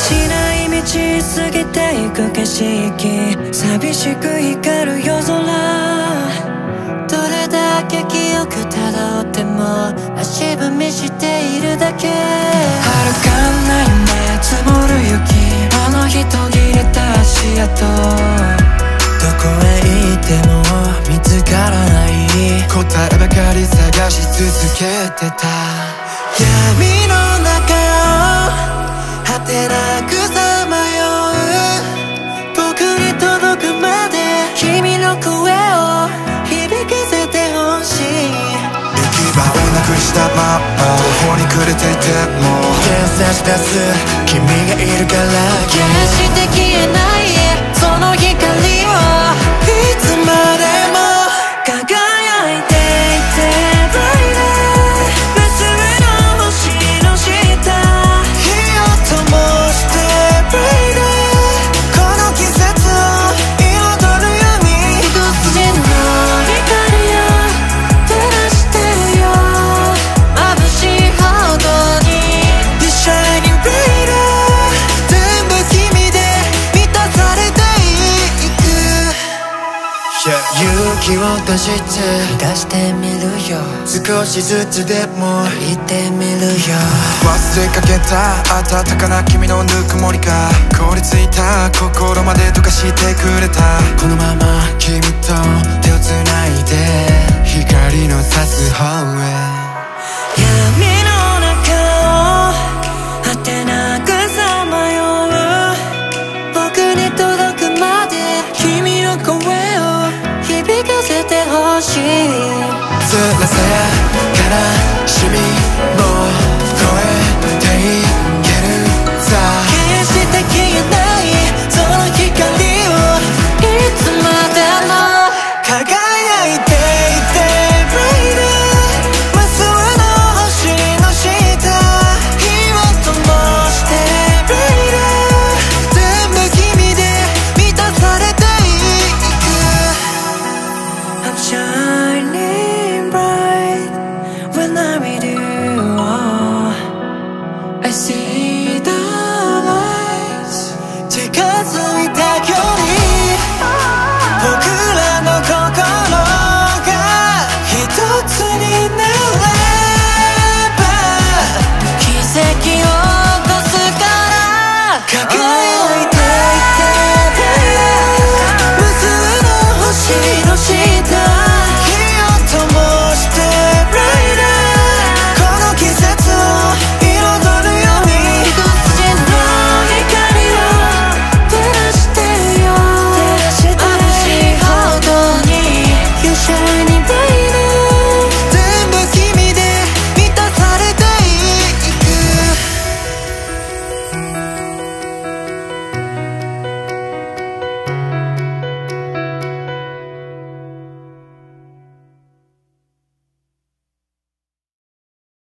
しない道過ぎていく景色寂しく光る夜空。どれだけ記憶漂っても足踏みしているだけ。遥かな夢積もる答えばかり探し続けてた。闇の中を果てなくさまよう僕に届くまで。君の声を響かせてほしい。行き場をなくしたまま途方に暮れていても。差し出す君がいるから。決して消えない勇気を出して出してみるよ。少しずつでも言ってみるよ。忘れかけた温かな君のぬくもりが凍りついた心まで溶かしてくれた。このまま君と手をつないで光の差す方へ辛さや悲しみも